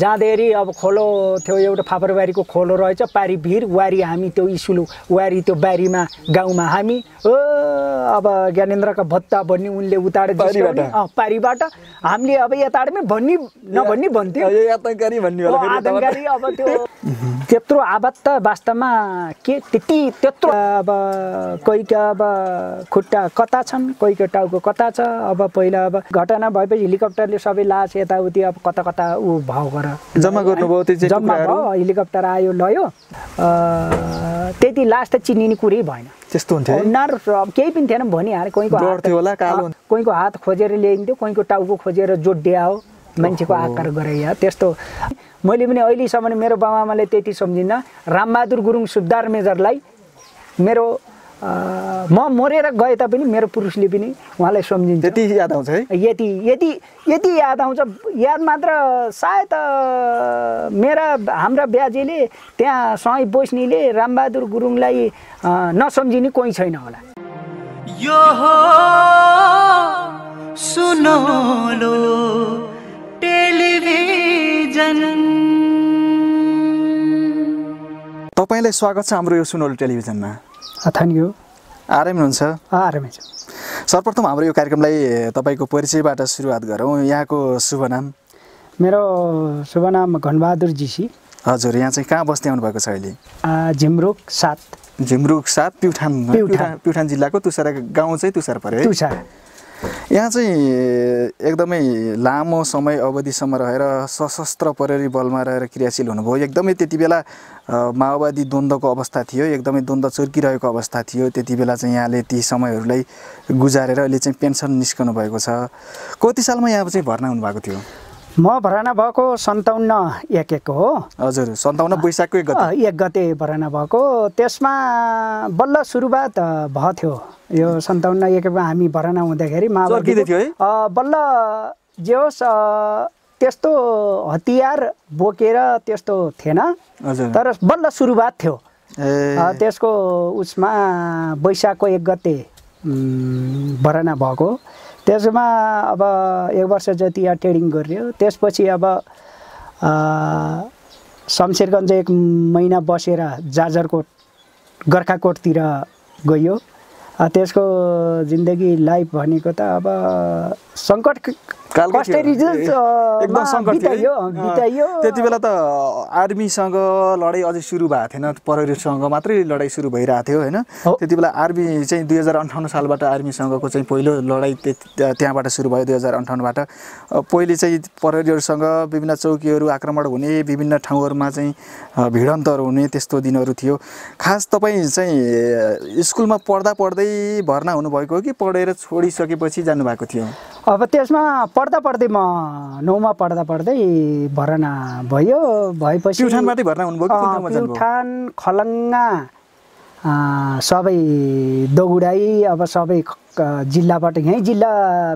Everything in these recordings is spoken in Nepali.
जाँदाखेरि अब खोलो थियो एउटा फापरबारीको खोलो रहेछ पारी भिर वारी हामी त्यो स्कुल वारी त्यो बारीमा गाउँमा हामी ओ अब ज्ञानेन्द्रका भत्ता भन्ने उनले उताडे पारीबाट? हामीले अब यताडमै भन्ने नभन्ने भन्थ्यो भन्ने। आतङ्कारी अब त्यो त्यत्रो आवाज त वास्तवमा के त्यति त्यत्रो अब कोहीका अब खुट्टा कता छन् कोहीको टाउको कता छ? अब पहिला अब घटना भएपछि हेलिकप्टरले सबै लास यताउति अब कता कता ऊ भाउ गर। जम्मा गर्नुभयो त्यो जम्मा? भयो हेलिकप्टर आयो लयो। त्यति लास त चिनिने कुरै भएन। त्यस्तो हुन्थ्यो अब केही पनि थिएन भनिहाले कोहीको। कोहीको हात खोजेर ल्याइन्थ्यो कोहीको टाउको खोजेर जोडिया हो। मान्छेको आकार गराइया त्यस्तो। मैले पनि अहिलेसम्म मेरो बाबाआमाले त्यति सम्झिनँ। रामबहादुर गुरुङ सुब्दार मेजरलाई मेरो म मरेर गए तापनि मेरो पुरुषले पनि उहाँलाई सम्झिन्छ। त्यति याद आउँछ है? यति यति यति याद आउँछ। याद मात्र सायद मेरा हाम्रा ब्याजेले त्यहाँ सँगै बस्नेले रामबहादुर गुरुङलाई नसम्झिने कोही छैन होला। यो हो सुनौलो। टेलिभिजन तपाईँलाई स्वागत छ हाम्रो यो सुनौलो टेलिभिजनमा। Thank you. आराम हुनुहुन्छ? आरामै छ। सर्वप्रथम हाम्रो यो कार्यक्रमलाई तपाईँको परिचयबाट सुरुवात गरौँ। यहाँको शुभ नाम? मेरो शुभ नाम घनबहादुर जीसी। हजुर यहाँ चाहिँ कहाँ बस्दै आउनुभएको छ अहिले? झिमरुक सात। झिमरुक साथ प्युठान प्युठान। जिल्लाको तुसारा गाउँ चाहिँ तुसार पऱ्यो है। तुषा यहाँ चाहिँ एकदमै लामो समय अवधिसम्म रहेर सशस्त्र प्रहरी बलमा रहेर क्रियाशील हुनुभयो। एकदमै त्यति बेला माओवादी द्वन्द्वको अवस्था थियो एकदमै द्वन्द्व चर्किरहेको अवस्था थियो। त्यति बेला चाहिँ यहाँले ती समयहरूलाई गुजारेर अहिले चाहिँ पेन्सन निस्कनु भएको छ। कति सालमा यहाँ चाहिँ भर्ना हुनुभएको थियो? म भराना भएको सन्ताउन्न एक एक हो। हजुर सन्ताउन्न वैशाखको एक गते। एक गते भराना भएको। त्यसमा बल्ल सुरुवात भएको थियो। यो सन्ताउन्न एकमा हामी भराना हुँदाखेरि बल्ल जे होस् त्यस्तो हतियार बोकेर त्यस्तो थिएन। तर बल्ल सुरुवात थियो। त्यसको उसमा वैशाखको एक गते भराना भएको। त्यसमा अब एक वर्ष जति यहाँ ट्रेडिङ गरियो त्यसपछि अब शमशेरगञ्ज एक महिना बसेर जाजरकोट गोर्खाकोटतिर गयो। त्यसको जिन्दगी लाइफ भनेको त अब सङ्कट त्यति बेला त आर्मीसँग लडाइँ अझै सुरु भएको थिएन प्रहरीसँग मात्रै लडाइँ सुरु भइरहेको थियो होइन। त्यति बेला आर्मी चाहिँ दुई हजार अन्ठाउन्न सालबाट आर्मीसँगको चाहिँ पहिलो लडाइँ त्यहाँबाट सुरु भयो दुई हजार अन्ठाउन्नबाट। पहिले चाहिँ प्रहरीहरूसँग विभिन्न चौकीहरू आक्रमण हुने विभिन्न ठाउँहरूमा चाहिँ भिडन्तहरू हुने त्यस्तो दिनहरू थियो। खास तपाईँ चाहिँ स्कुलमा पढ्दा पढ्दै भर्ना हुनुभएको हो कि पढेर छोडिसकेपछि जानुभएको थियो? अब त्यसमा पढ्दा पढ्दै म नौमा पढ्दा पढ्दै भरना भयो। भएपछि प्युठान खलङ्गा सबै दगुडाई अब सबै जिल्लाबाट यहीँ जिल्ला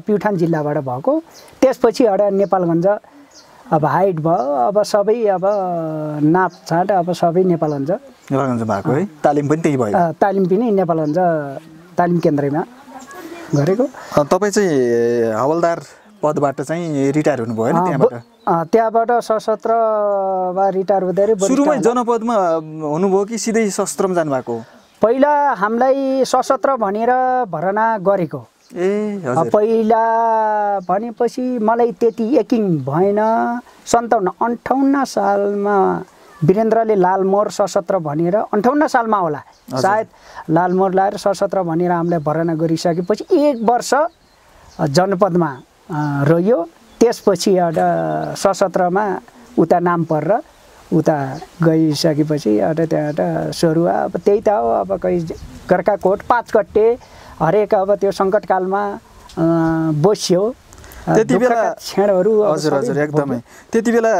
प्युठान जिल्लाबाट भएको। त्यसपछि एउटा नेपालगञ्ज अब हाइट भयो अब सबै अब नापछाट अब सबै नेपालगञ्ज नेपालगञ्ज भएको है? तालिम पनि त्यही भयो। तालिम पनि नेपालगञ्ज तालिम केन्द्रमा गरेको। तपाईँ चाहिँ हवलदार पदबाट चाहिँ रिटायर हुनुभयो अँ, त्यहाँबाट? त्यहाँबाट सशस्त्रमा रिटायर वरिष्ठ- सुरुमै जनपदमा हुनुभयो कि सिधै शस्त्रमा जानुभएको? पहिला हामीलाई सशस्त्र भनेर भर्ना गरेको। ए पहिला भनेपछि मलाई त्यति यकिङ भएन। सन्ताउन्न अन्ठाउन्न सालमा वीरेन्द्रले लालमोर सशस्त्र भनेर अन्ठाउन्न सालमा होला। सायद लालमोर लाएर सशस्त्र भनेर हामीलाई भर्ना गरिसकेपछि एक वर्ष जनपदमा रह्यो। त्यसपछि एउटा सशस्त्रमा उता नाम परेर उता गइसकेपछि एउटा त्यहाँ एउटा सरुवा। अब त्यही त हो अब कोही गोर्खाकोट पाँचकट्टे हरेक अब त्यो सङ्कटकालमा बस्यो। त्यति बेला क्षणहरू हजुर हजुर एकदमै। त्यति बेला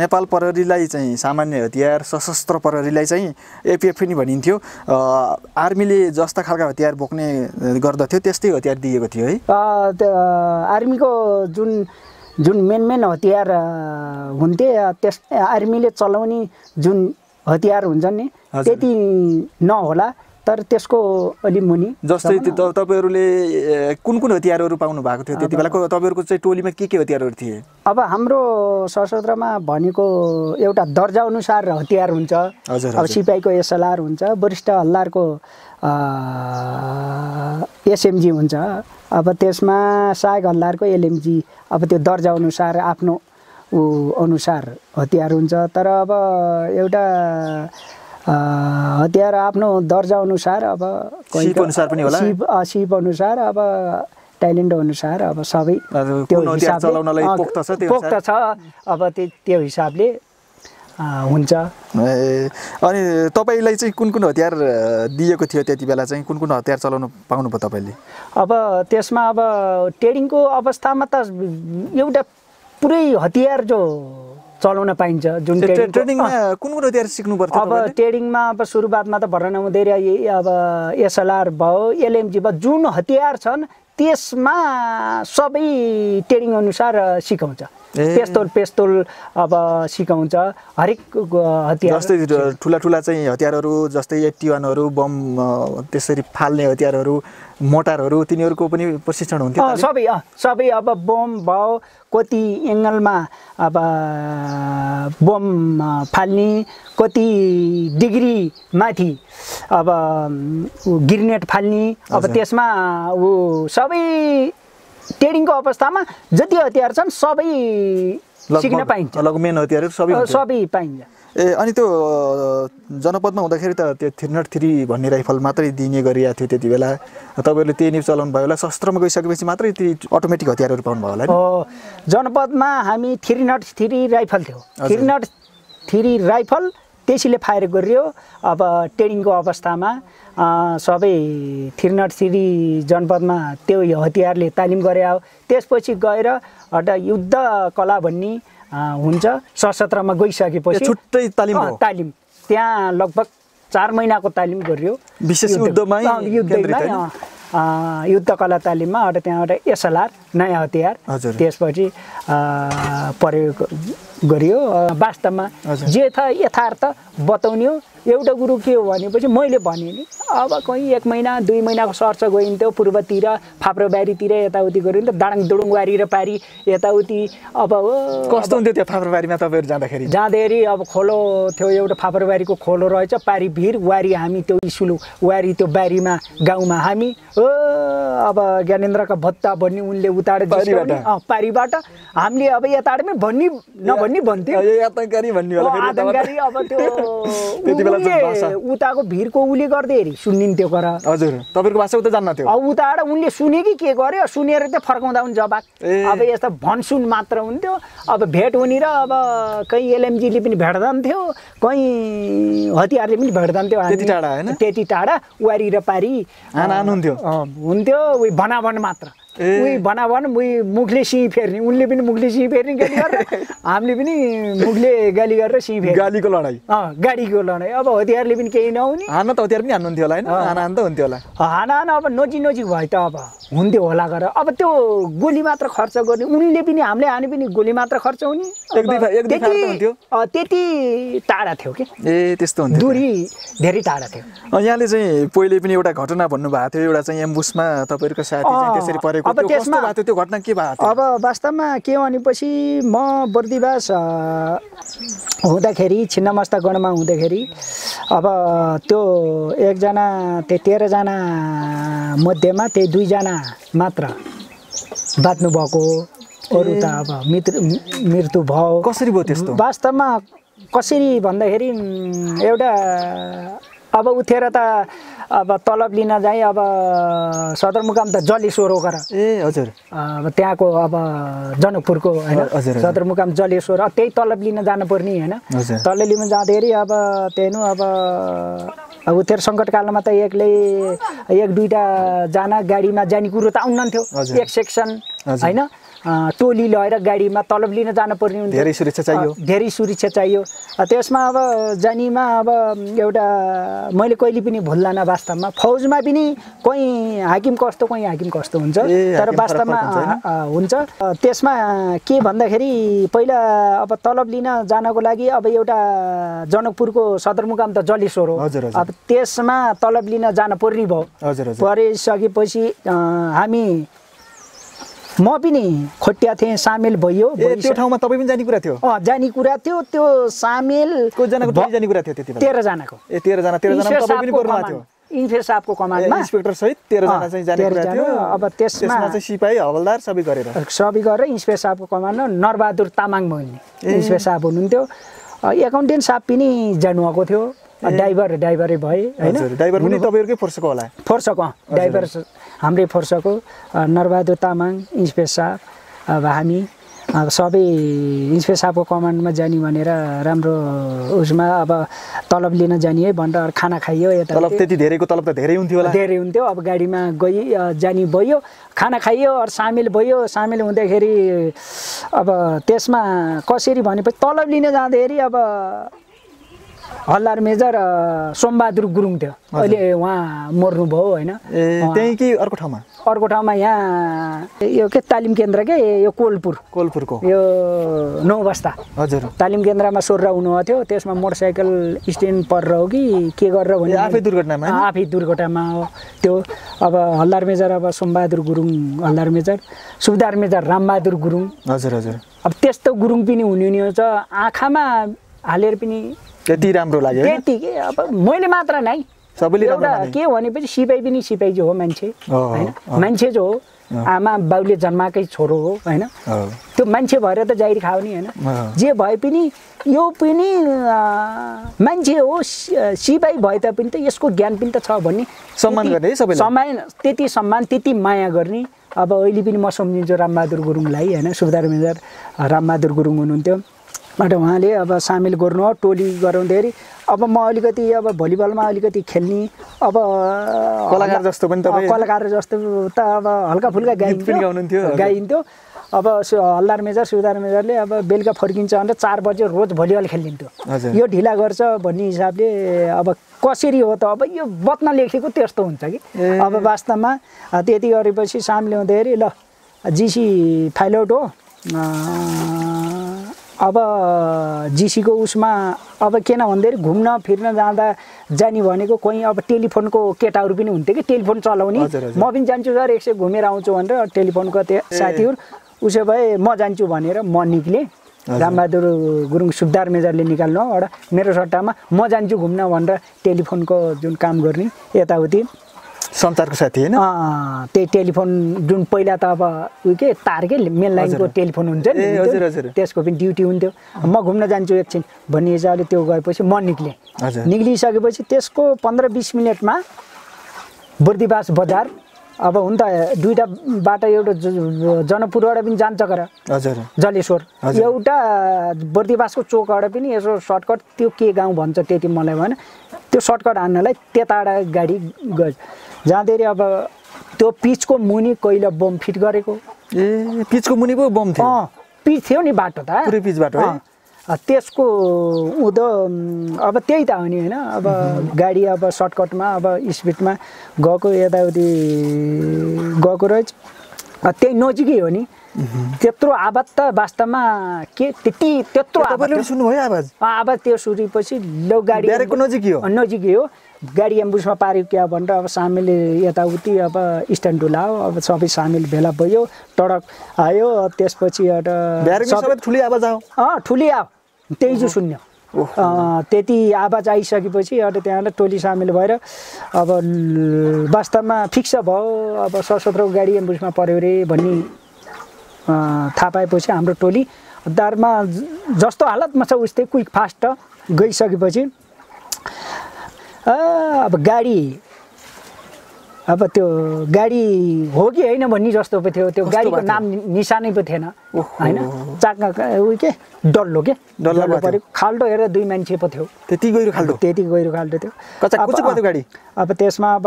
नेपाल प्रहरीलाई चाहिँ सामान्य हतियार सशस्त्र प्रहरीलाई चाहिँ एपिएफ पनि भनिन्थ्यो अ, आर्मीले जस्ता खालका हतियार बोक्ने गर्दथ्यो त्यस्तै हतियार दिएको थियो है आर्मीको जुन जुन मेन मेन हतियार हुन्थे त्यस आर्मीले चलाउने जुन हतियार हुन्छन् नि। त्यति नहोला तर त्यसको अलि मुनि जस्तै तपाईँहरूले कुन कुन हतियारहरू पाउनु भएको थियो त्यति बेलाको तपाईँहरूको चाहिँ टोलीमा के के हतियारहरू थिए? अब हाम्रो सशस्त्रमा भनेको एउटा दर्जा अनुसार हतियार हुन्छ। अब। सिपाहीको एसएलआर हुन्छ वरिष्ठ हल्लारको एसएमजी हुन्छ। अब त्यसमा सहायक हल्लारको एलएमजी अब त्यो दर्जा अनुसार आफ्नो ऊ अनुसार हतियार हुन्छ। तर अब एउटा हतियार आफ्नो दर्जा अनुसार अब अनुसार पनि होला? सिप अनुसार अब ट्यालेन्ट अनुसार अब सबै त्यो हिसाबले पोख्त छ त्यो पोख्त छ अब त्यो त्यो हिसाबले हुन्छ। ए, अनि तपाईँलाई चाहिँ कुन कुन हतियार दिएको थियो त्यति बेला चाहिँ? कुन कुन हतियार चलाउनु पाउनुभयो तपाईँले? अब त्यसमा अब ट्रेडिङको अवस्थामा त एउटा पुरै हतियार जो चलाउन पाइन्छ जुन त्यो ट्रे- ट्रेडिङको- ट्रेनिङमा अ, कुन कुन हतियार सिक्नु पर्थ्यो अब? ट्रेडिङमा अब सुरुवातमा त भर्ना हुँदै रह्यो अब एसएलआर भयो एलएमजी भयो जुन हतियार छन् त्यसमा सबै ट्रेडिङ अनुसार सिकाउँछ। पेस्तोल पेस्तोल अब सिकाउँछ हरेक हतियार जस्तै ठुला ठुला चाहिँ हतियारहरू जस्तै एट्टी वानहरू बम त्यसरी फाल्ने हतियारहरू मोटारहरू तिनीहरूको पनि प्रशिक्षण हुन्थ्यो सबै सबै अब बम भयो कति एङ्गलमा अब बम फाल्ने कति डिग्री माथि अब ग्रिनेड फाल्ने अब। त्यसमा ऊ सबै ट्रेडिङको अवस्थामा जति हतियार छन् सबै सिक्न पाइन्छ। लगभग मेन हतियारहरू सबै। सबै पाइन्छ। ए अनि त्यो जनपदमा हुँदाखेरि त त्यो थ्री नट थ्री भन्ने राइफल मात्रै दिने गरिएको थियो त्यति बेला। तपाईँहरूले त्यही नै चलाउनु भयो होला। शस्त्रमा गइसकेपछि मात्रै ती अटोमेटिक हतियारहरू पाउनुभयो होला नि? हो जनपदमा हामी थ्री नट थ्री राइफल थियो। थ्री नट थ्री राइफल त्यसैले फायर गरियो। अब ट्रेनिङको अवस्थामा सबै थ्री नट थ्री जनपदमा त्यो हतियारले तालिम गरे हो त्यसपछि गएर एउटा युद्ध कला भन्ने हुन्छ। सशस्त्रमा गइसकेपछि छुट्टै तालिम? तालिम। त्यहाँ लगभग चार महिनाको तालिम गरियो। विशेष युद्ध- युद्धमै अ, युद्धमै केन्द्रित, होइन? अ, अ, युद्ध कला तालिममा एउटा त्यहाँबाट एसएलआर नयाँ हतियार। त्यसपछि प्रयोग गरियो वास्तवमा। जे यथार्थ बताउने हो एउटा कुरो के हो भनेपछि मैले भने नि अब कहीँ एक महिना दुई महिनाको सर्च गइन्थ्यो पूर्वतिर फाप्रोबारीतिर यताउति गरिन्थ्यो दाडाङ दुडुङ वारी र पारी यताउति अब हो कस्तो हुन्थ्यो त्यो फाप्रोबारीमा तपाईँहरू जाँदाखेरि? जाँदाखेरि अब खोलो थियो एउटा फापरबारीको खोलो रहेछ पारी भिर वारी हामी त्यो स्कुल वारी त्यो बारीमा गाउँमा हामी ओ अब ज्ञानेन्द्रका भत्ता भन्ने उनले उतार पारीबाट? हामीले अब यताबाट भन्ने नभन्ने भन्थ्यो। ए, आतङ्ककारी भन्ने अब त्यो उताको भिरको उसले गर्दाखेरि सुनिन्थ्यो कर हजुर तपाईँहरूको भाषा उता जान्न थियो अब उताबाट उनले सुने कि के गर्यो सुनेर त्यो फर्काउँदा पनि जवाब। अब यस्तो भनसुन मात्र हुन्थ्यो अब भेट हुने र अब कहीँ एलएमजीले पनि भेट्दान्थ्यो कहीँ हतियारले पनि भेट्दान्थ्यो हामी। त्यति टाढा, होइन? त्यति टाढा वारी र पारी हुन्थ्यो? हुन्थ्यो उही भनाभन मात्र उही भनाभन उही मुखले सिँही फेर्ने। उनले पनि मुखले सिँही फेर्ने गाली गरेर हामीले पनि मुखले गाली गरेर सिँही फेर्ने। गालीको लडाइँ। अँ गाडीको लडाइँ। अब हतियारले पनि केही नहुने। हान्न त हतियार पनि हान्नुहुन्थ्यो होला होइन। हान हान त हुन्थ्यो होला। हाना हाना अब नजिक नजिक भयो त अब हुन्थ्यो होला गरेर। अब त्यो गोली मात्र खर्च गर्ने उनले पनि हामीले हाने पनि गोली मात्र खर्च हुने। त्यति टाढा थियो कि? ए त्यस्तो हुन्थ्यो दूरी धेरै टाढा थियो। यहाँले चाहिँ पहिले पनि एउटा घटना भन्नुभएको थियो एउटा चाहिँ एम्बुसमा तपाईँहरूको साथी त्यसरी परेको अब त्यो कस्तो त्यसमा- भएको त्यो घटना के भएको अब वास्तवमा के भनेपछि म बर्दिवास हुँदाखेरि छिन्नमस्ता गणमा हुँदाखेरि अब त्यो एकजना त्यो तेह्रजना मध्येमा त्यही दुईजना मात्र बाँच्नुभएको अरू त अब मृत्यु मृत्यु भयो। कसरी भयो त्यस्तो? वास्तवमा कसरी भन्दाखेरि एउटा अब उठेर त अब तलब लिन जाएँ अब सदरमुकाम त जलेश्वर हो गर ए हजुर अब त्यहाँको अब जनकपुरको होइन। सदरमुकाम जलेश्वर त्यही तलब लिन जानुपर्ने होइन। तलब लिन जाँदाखेरि अब त्यही नु अब अब उतिर सङ्कटकालमा त एक्लै एक दुईवटा जाना गाडीमा जाने कुरो त आउन्थ्यो हजुर। एक सेक्सन। होइन टोली लगेर गाडीमा तलब लिन जानु पर्ने हुन्थ्यो धेरै सुरक्षा चाहियो। धेरै सुरक्षा चाहियो। त्यसमा अब जानीमा अब एउटा मैले कहिले पनि भुल्दैन वास्तवमा फौजमा पनि कोही हाकिम कस्तो कोही हाकिम कस्तो हुन्छ। तर वास्तवमा हुन्छ, हुन्छ। त्यसमा के भन्दाखेरि पहिला अब तलब लिन जानको लागि अब एउटा जनकपुरको सदरमुकाम त जलेश्वर हो। अब त्यसमा तलब लिन जान पर्ने भयो। परिसकेपछि हामी म पनि खोटिया थिएँ सामेल भइयो त्यो ठाउँमा तपाईँ पनि जाने कुरा थियो? अँ जाने कुरा थियो त्यो सामेल कतिजनाको टोली जाने कुरा थियो त्यति तेह्रजनाको। ए तेह्रजना तेह्रजना तपाईँ पनि कमान्ड- थियो? इन्सपेक्टर साहबको कमान्डमा इन्सपेक्टर सहित तेह्रजना चाहिँ जाने कुरा 13 थियो। जना, अब त्यसमा- चाहिँ सिपाही हवलदार सबै गरेर। सबै गरेर इन्सपेक्टर साहबको कमान्डमा नरबहादुर तामाङ भन्ने इन्सपेक्टर साहब हुनुहुन्थ्यो। एकाउन्टेन्ट साहब पनि जानुभएको थियो। ड्राइभर ड्राइभरै भए होइन? ड्राइभर पनि तपाईँहरूकै फोर्सको होला। फोर्सको ड्राइभर हाम्रै फोर्सको नरबहादुर तामाङ इन्सपेक्टर साहब अब हामी अब सबै इन्सपेक्टर साहबको कमान्डमा जाने भनेर राम्रो उसमा अब तलब लिन जाने है भनेर खाना खाइयो यता। तलब त्यति धेरैको तलब त धेरै हुन्थ्यो होला। धेरै हुन्थ्यो अब गाडीमा गई जानी भयो खाना खाइयो अरू सामेल भयो सामेल हुँदाखेरि अब त्यसमा कसरी भनेपछि तलब लिन जाँदाखेरि अब हल्लार मेजर सोमबहादुर गुरुङ थियो। अहिले उहाँ मर्नुभयो होइन? त्यहीँ कि अर्को ठाउँमा? अर्को ठाउँमा यहाँ यो के तालिम केन्द्र के? यो कोलपुर। कोलपुरको। यो नौ बस्ता। हजुर। तालिम केन्द्रमा सोर्रा हुनुभएको थियो। त्यसमा मोटरसाइकल स्ट्यान्ड परेर हो कि के गरेर भने आफै दुर्घटनामा? आफै दुर्घटनामा हो। त्यो अब हल्दार मेजर अब सोमबहादुर गुरुङ हल्दार मेजर सुबेदार मेजर रामबहादुर गुरुङ। हजुर हजुर। अब त्यस्तो गुरुङ पनि हुने हुने हुन्छ आँखामा हालेर पनि त्यति राम्रो लाग्यो? त्यति के अब मैले मात्र नै सबैले एउटा। के भनेपछि सिपाही पनि सिपाही जो हो मान्छे होइन। मान्छे जो हो आमा बाउले जन्माएकै छोरो हो होइन। त्यो मान्छे भएर त जाहिर खाओ नि होइन। जे भए पनि यो पनि मान्छे हो सिपाही भए तापनि त यसको ज्ञान पनि त छ भन्ने सम्मान गर्ने। सम्मान त्यति सम्मान त्यति माया गर्ने अब अहिले पनि म सम्झिन्छु रामबहादुर गुरुङलाई होइन सुबेदार मेजर रामबहादुर गुरुङ हुनुहुन्थ्यो अन्त उहाँले अब सामेल गर्नु हो टोली गराउँदाखेरि अब म अलिकति अब भलिबलमा अलिकति खेल्ने अब कलाकार जस्तो पनि तपाईँ- कलाकार जस्तो त अब हल्का फुल्का गाइन्थ्यो। गाइन्थ्यो अब सु- हल्दार मेजर सुधार मेजरले अब बेलुका फर्किन्छ भनेर चार बजे रोज भलिबल खेलिन्थ्यो। यो ढिला गर्छ भन्ने हिसाबले अब कसरी हो त अब यो बत्न लेखेको त्यस्तो हुन्छ कि। अब वास्तवमा त्यति गरेपछि साम ल्याउँदाखेरि ल जिसी फाइल आउट हो अब जिसीको उसमा अब किन भन्दाखेरि घुम्न फिर्न जाँदा जाने भनेको कोही अब टेलिफोनको केटाहरू पनि हुन्थ्यो कि टेलिफोन चलाउने। म पनि जान्छु सर एकछिन घुमेर आउँछु भनेर टेलिफोनको त्यो साथीहरू। उसो भए म जान्छु भनेर म निक्लेँ। रामबहादुर गुरुङ सुबदार मेजरले निकाल्नु एउटा। मेरो सट्टामा म जान्छु घुम्न भनेर टेलिफोनको जुन काम गर्ने यताउति। सञ्चारको साथी होइन? त्यही टेलिफोन जुन पहिला त अब उयो के तार के मेन लाइनको टेलिफोन हुन्छ नि। हजुर, हजुर। त्यसको पनि ड्युटी हुन्थ्यो। म घुम्न जान्छु एकछिन। भन्ने हिसाबले त्यो गएपछि म निक्लेँ। हजुर। निक्लिसकेपछि त्यसको पन्ध्र बिस मिनटमा बुर्दिवास बजार। अब हुन त दुईवटा बाटो एउटा ज- जनकपुरबाट पनि जान्छ कर हजुर। जलेश्वर। एउटा बर्दिवासको चोकबाट पनि यसो सर्टकट त्यो के गाउँ भन्छ त्यति मलाई भएन। त्यो सर्टकट हान्नलाई त्यताबाट गाडी गयो। जाँदाखेरि अब त्यो पिचको मुनि कैला बम फिट गरेको? ए पिचको मुनि पो बम थियो। पिच थियो नि बाटो त। पुरै पिच बाटो त्यसको उँधो अब त्यही त हो नि होइन। अब गाडी अब सर्टकटमा अब स्पिडमा गएको यताउति गएको रहेछ। त्यही नजिकै हो नि। त्यत्रो आवाज त वास्तवमा के त्यति त्यत्रो आवाज सुन्नुभयो आवाज? आवाज त्यो सुनेपछि लो गाडी नजिकै हो? नजिकै हो। गाडी एम्बुसमा पार्यो क्या भनेर अब सामेलले यताउति अब स्ट्यान्ड डुलायो। अब सबै सामेल भेला भयो टडक आयो त्यसपछि एउटा ठुलै आवाज आयो। अँ ठुली त्यही त्यति आवाज आइसकेपछि अब त्यहाँबाट टोली सामेल भएर अब वास्तवमा फिक्स भयो अब सशस्त्रको गाडी एम्बुसमा पऱ्यो अरे भन्ने थाहा पाएपछि हाम्रो टोली दारमा जस्तो हालतमा छ उस्तै क्विक फास्ट गइसकेपछि अब गाडी अब त्यो गाडी हो कि होइन भन्ने जस्तो पो थियो। त्यो गाडीको नाम निशानै पो थिएन। होइन? चाका उयो के? डल्लो के? डल्लो। पऱ्यो। खाल्डो हेरेर दुई मान्छे पो थियो। त्यति गहिरो खाल्डो त्यति गहिरो खाल्डो थियो। गाडी? अब त्यसमा अब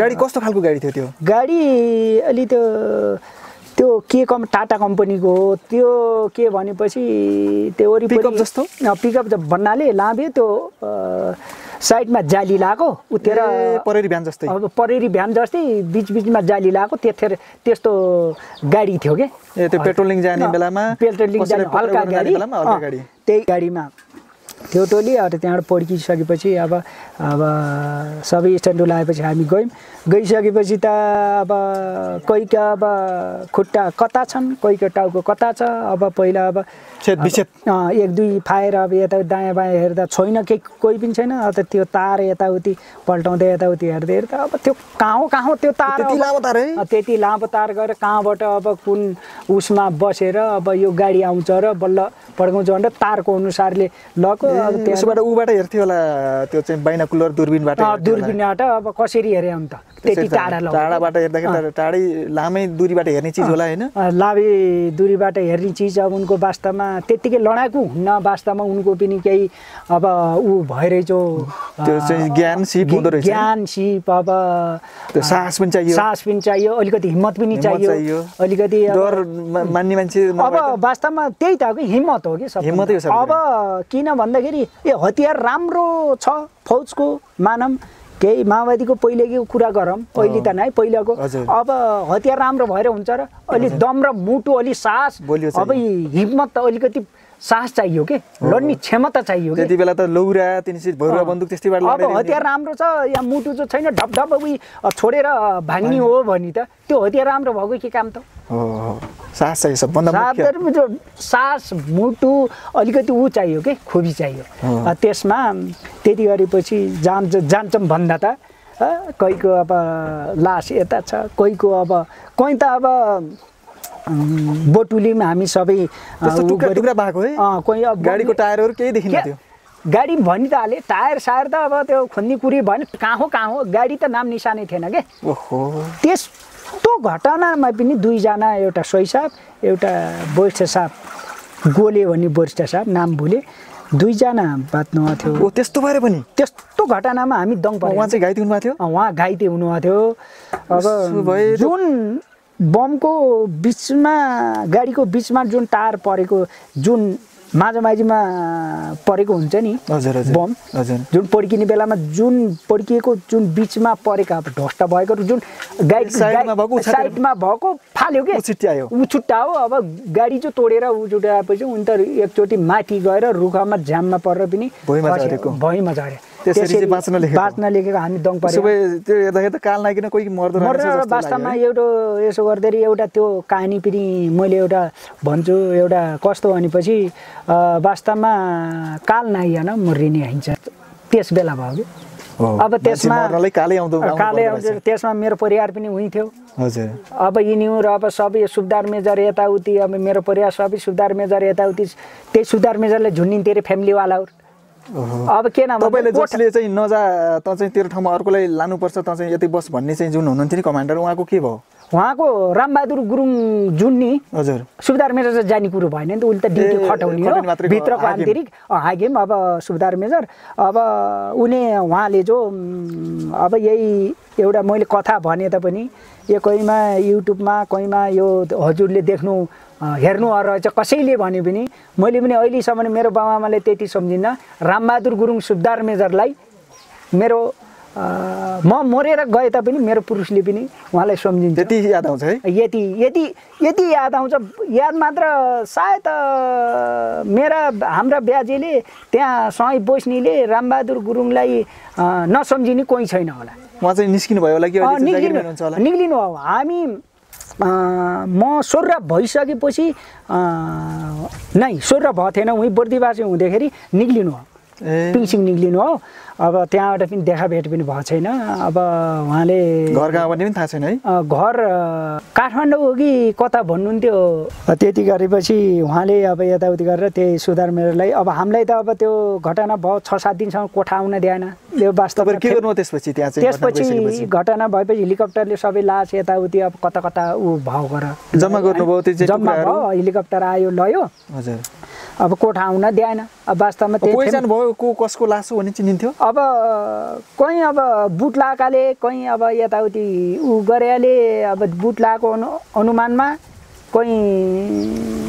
गाडी कस्तो खालको गाडी थियो त्यो? गाडी अलि त्यो त्यो के कम् टाटा कम्पनीको हो। त्यो के भनेपछि त्यो वरिपरि जस्तो? पिकअप भन्नाले लाभे त्यो साइडमा जाली लगाएको उतिर परेरी बिहान जस्तै। अब परेरी भ्यान जस्तै बिचबिचमा जाली लगाएको त्यतिखेर त्यस्तो गाडी थियो कि। त्यो पेट्रोलिङ जाने बेलामा पेट्रोलिङ जाने हल्का गाडी। त्यही गाडीमा। त्यो टोली अन्त त्यहाँबाट पड्किसकेपछि अब अब सबै स्ट्यान्ड लगाएपछि हामी गयौँ। गइसकेपछि त अब कोहीका अब खुट्टा कता छन् कोहीको टाउको कता छ? अब पहिला अब एक दुई फाएर अब यता दायाँ बायाँ हेर्दा छैन केही कोही पनि छैन। अन्त त्यो तार यताउति पल्टाउँदै यताउति हेर्दै हेर्दा अब त्यो कहाँ हो कहाँ हो त्यो तार त्यति लामो तार है? अँ, त्यति लामो तार गएर कहाँबाट अब कुन उसमा बसेर अब यो गाडी आउँछ र बल्ल पड्काउँछ भनेर तारको अनुसारले लगेको त्यहाँ उसबाट ऊबाट हेर्थ्यो होला त्यो चाहिँ बाइनाकुलर दूरबिनबाट। दूरबीनबाट अब कसरी हेऱ्यो त त्यति टाढा। टाढाबाट हेर्दाखेरि टाढै लामै दूरीबाट हेर्ने चिज होला होइन लाभे दूरीबाट हेर्ने चिज अब उनको वास्तवमा त्यत्तिकै लडाकु हुन्न वास्तवमा उनको पनि केही अब ऊ भइरहेछ त्यो चाहिँ ज्ञान सिप हुँदो रहेछ ज्ञान सिप अब साहस पनि चाहियो साहस पनि चाहियो अलिकति हिम्मत पनि चाहियो। अलिकति डर मान्ने मान्छे अब वास्तवमा त्यही त हो कि हिम्मत हो कि। हिम्मतै। अब किन भन्दाखेरि ए हतियार राम्रो छ फौजको मानम। केही माओवादीको पहिलेको कुरा गरौँ? अहिले त नै पहिलाको। अब हतियार राम्रो भएर हुन्छ र अलि दम र मुटु अलि साहस बलियो अब हिम्मत त अलिकति साहस चाहियो के? लड्ने क्षमता चाहियो त्यति बेला त लौरा तिन चिज भरुवा बन्दुक त्यस्तैबाट अब। हतियार राम्रो छ यहाँ मुटु चाहिँ छैन ढपढप उही छोडेर भाग्ने हो भने त। त्यो हतियार राम्रो भएको के काम त। साहस चाहियो सबभन्दा जो सास मुटु अलिकति ऊ चाहियो कि? खोबी चाहियो। त्यसमा त्यति गरेपछि जान्छ जान्छौँ भन्दा त कोहीको अब लास यता छ कोहीको अब कोही त अब बोटुलीमा हामी सबै भएको है? कोही अब गाडीको टायरहरू केही देखिन के- थियो गाडी भनि त हाले टायर सायर त अब त्यो खुन्नी कुरी भएन कहाँ हो कहाँ हो गाडी त नाम निशानै थिएन के? ओहो। त्यस्तो घटनामा पनि दुईजना एउटा सोही साहब एउटा वरिष्ठ साहब गोले भन्ने वरिष्ठ साहब नाम भुले दुईजना बाँच्नु थियो ओ त्यस्तो भएर पनि? त्यस्तो घटनामा हामी दङ उहाँ चाहिँ घाइते हुनुभएको थियो? उहाँ घाइते हुनुभएको थियो। अब जुन बमको बिचमा गाडीको बिचमा जुन टायर परेको जुन माझमाझीमा परेको हुन्छ नि हजुर बम हजुर जुन पड्किने बेलामा जुन पड्किएको जुन बिचमा परेका अब ढस्ट भएको जुन गाडी साइडमा भएको उछाटेर- साइडमा भएको फाल्यो के ऊ छिट्यायो। ऊ छुट्टायो अब गाडी चाहिँ तोडेर ऊ छुट्याएपछि उनी त एकचोटि माथि गएर रुखमा झ्याममा परेर पनि भुइँमा खस्यो। झरेको। भुइँमा झऱ्यो त्यसरी चाहिँ त्यसरी बाँच्न लेखेको। बाँच्न लेखेको हामी दङ उसो पऱ्यो भए त्यो हेर्दाखेरि त काल नागिन कोही मर्दो रहेछ मर्न जस्तो वास्तवमा है। एउटा यसो गर्दाखेरि एउटा त्यो कहानी पनि मैले एउटा भन्छु एउटा कस्तो भनेपछि वास्तवमा काल नआइकन मरिने हिँड्छ त्यस बेला भयो कि हो, अब त्यसमा कालै आउँदो कालै रहेछ। त्यसमा मेरो परिवार पनि उहीँ थियो हजुर अब यिनीहरू र अब सबै सुधार मेजर यताउति अब मेरो परिवार सबै सुधार मेजर यताउति त्यही सुधार मेजरले झुन्डिन्थ्यो अरे फ्यामिलीवालाहरू। अब के न तपाईँले जसले चाहिँ नजा त चाहिँ तेरो ठाउँमा अर्कोलाई लानुपर्छ त चाहिँ यतै बस भन्ने चाहिँ जुन हुनुहुन्थ्यो नि कमान्डर उहाँको के भयो? उहाँको रामबहादुर गुरुङ जुन नि हजुर। सुबेदार मेजर चाहिँ जाने कुरो भएन नि त उसले त ड्युटी ए, खटाउने हो। भित्रको। आन्तरिक अँ, हाकिम अब सुबेदार मेजर। अब उनी उहाँले जो अब यही एउटा मैले कथा भने तापनि यो कोहीमा युट्युबमा कोहीमा यो हजुरले देख्नु हेर्नु रहेछ कसैले भन्यो भने मैले पनि अहिलेसम्म मेरो बाबाआमाले त्यति सम्झिनँ। रामबहादुर गुरुङ सुबेदार मेजरलाई मेरो म मरेर गए तापनि मेरो पुरुषले पनि उहाँलाई सम्झिन्छ त्यति याद आउँछ है? यति यति यति याद आउँछ। याद मात्र सायद मेरा हाम्रा ब्याजेले त्यहाँ सँगै बस्नेले रामबहादुर गुरुङलाई नसम्झिने कोही छैन होला। उहाँ चाहिँ निस्किनु भयो होला? कि निक्लिनु हो। हामी म सोह्र भइसकेपछि नै सोह्र भएको थिएन उहीँ बर्दिवासी हुँदाखेरि निक्लिनु हो। पिङसिङ निक्लिनु हो। अब त्यहाँबाट पनि देखाभेट पनि भएको छैन। अब उहाँले घर कहाँ भन्ने पनि थाहा छैन है? घर काठमाडौँ हो कि कता भन्नुहुन्थ्यो? त्यति गरेपछि उहाँले अब यताउति गरेर त्यही सुधार मेरलाई अब हामीलाई त अब त्यो घटना भयो छ सात दिनसम्म कोठा आउन दिएन। त्यो तपाईँहरू के गर्नु त्यसपछि? त्यहाँ त्यसपछि? घटना भएपछि हेलिकप्टरले सबै लास यताउति अब कता कता ऊ भाउ गर जम्मा गर्नुभयो जम्मा? भयो हेलिकप्टर आयो लयो। हजुर। अब कोठा आउन दिएन। अब वास्तवमा पहिचान भयो को कसको लास हो भन्ने चिनिन्थ्यो? अब कहीँ अब बुट लगाएकाले कहीँ अब यताउति ऊ गरेले अब बुट लगाएको अनु अनुमानमा कोही?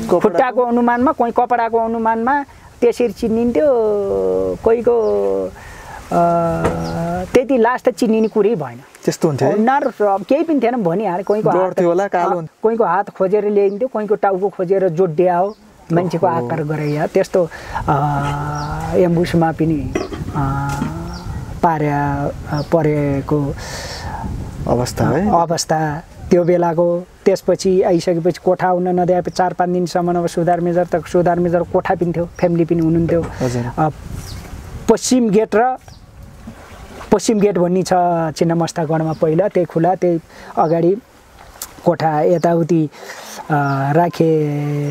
खुट्टाको अनुमानमा कोही कपडाको अनुमानमा त्यसरी चिनिन्थ्यो। कोहीको त्यति लास्ट त चिनिने कुरै भएन। त्यस्तो हुन्थ्यो अब केही पनि थिएन भनिहाले कोहीको हात। कोहीको हात खोजेर ल्याइन्थ्यो कोहीको टाउको खोजेर जोड्या हो। मान्छेको आकार गराइया त्यस्तो एम्बुसमा पनि पार्या परेको अवस्था है अवस्था त्यो बेलाको त्यसपछि आइसकेपछि कोठा हुन नदिए चार पाँच दिनसम्म अब सुधार मेजर त सुधार मेजर कोठा पनि थियो फ्यामिली पनि हुनुहुन्थ्यो पश्चिम गेट र पश्चिम गेट भन्ने छ छिन्नमस्तागढमा पहिला त्यही खुला त्यही अगाडि कोठा यताउति राखे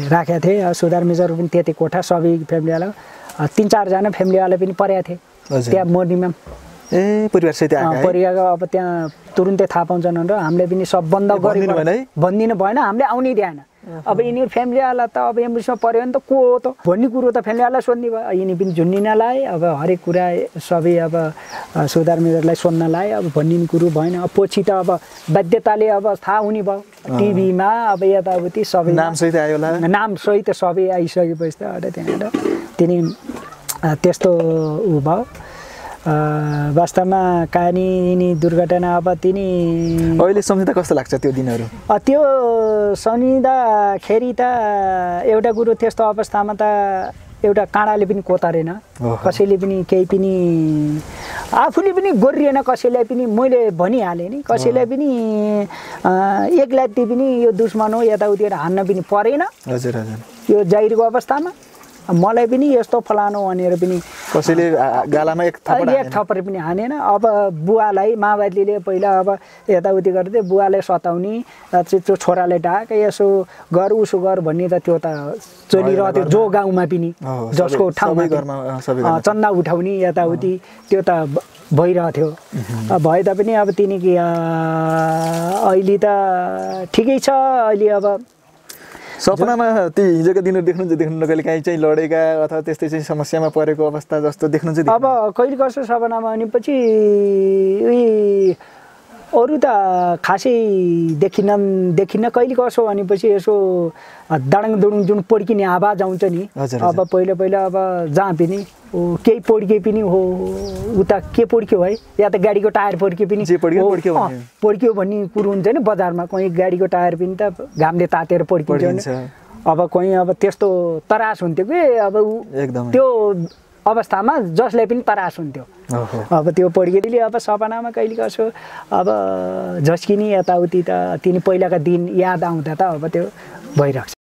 राखेका थिए सुधार मेजर पनि त्यति कोठा सबै फ्यामिलीवाला तिन चारजना फ्यामिलीवाला पनि परेका थिए। त्यहाँ मोर्निङमा ए है? परिवारको अब त्यहाँ तुरुन्तै थाहा पाउँछन् भनेर हामीले पनि सब बन्द भनिदिनु भएन? भनिदिनु भएन हामीले आउनै दिएन अब यिनीहरू फ्यामिलीवाला त अब एम्बुसमा पऱ्यो भने त को हो त? भन्ने कुरो त फ्यामिलीवाला सोध्ने भयो। यिनी पनि झुन्डिन लाए अब हरेक कुरा सबै अब सुधार मेजरलाई सोध्न लाए अब भन्ने कुरो भएन। अब पछि त अब बाध्यताले अब थाहा हुने भयो। टिभीमा अब यताउति सबै नामसहित आयो होला। नामसहित सबै आइसकेपछि त अहिले त्यहाँनिर। अ, त्यस्तो ऊ भयो। वास्तवमा कहानी यिनी दुर्घटना अब तिनी अहिले सम्झिँदा कस्तो लाग्छ त्यो दिनहरू? त्यो सनिँदाखेरि त एउटा कुरो त्यस्तो अवस्थामा त एउटा काँडाले पनि कोतारेन। कसैले पनि केही पनि आफूले पनि गोरिएन कसैलाई पनि। मैले भनिहालेँ नि कसैलाई पनि एक पनि यो दुश्मन हो यताउति हान्न पनि परेन। हजुर हजुर। यो जाहिरको अवस्थामा। मलाई पनि यस्तो फलानु भनेर पनि कसैले गालामा एक एक पनि हानेन। अब बुवालाई माओवादीले पहिला अब यताउति गर्दै बुवालाई सताउने त्यो छोरालाई ढाक यसो गर उसो गर भन्ने त त्यो त चलिरहेको थियो जो गाउँमा पनि जसको ठाउँमा। चन्दा उठाउने यताउति त्यो त ब- भइरहेको थियो अब भए तापनि अब तिनी अहिले त ठिकै छ। अहिले अब सपनामा ती हिजोको दिनहरू देख्नुहुन्छ देख्नु कहिले काहीँ चाहिँ लडेका अथवा त्यस्तै चाहिँ समस्यामा परेको अवस्था जस्तो देख्नुहुन्छ अब कहिले कसो सपनामा भनेपछि उही अरू त खासै देखिनन् देखिन्न कहिले कसो भनेपछि यसो दाडाङ दुडुङ जुन पड्किने आवाज आउँछ नि अब पहिला पहिला अब जहाँ पनि केही पड्के पनि हो उता के पड्क्यो है या त गाडीको टायर पड्के पनि पड्क्यो, पड्क्यो भन्ने। पड्क्यो कुरो हुन्छ नि बजारमा कहीँ गाडीको टायर पनि त घामले तातेर पड्किन्छ। अब कहीँ अब त्यस्तो तरास हुन्थ्यो कि अब। त्यो अवस्थामा जसलाई पनि तरास हुन्थ्यो। अब त्यो पड्केले अब सपनामा कहिले कसो अब झस्किने यताउति त तिनी पहिलाका दिन याद आउँदा त अब त्यो भइरहेको छ।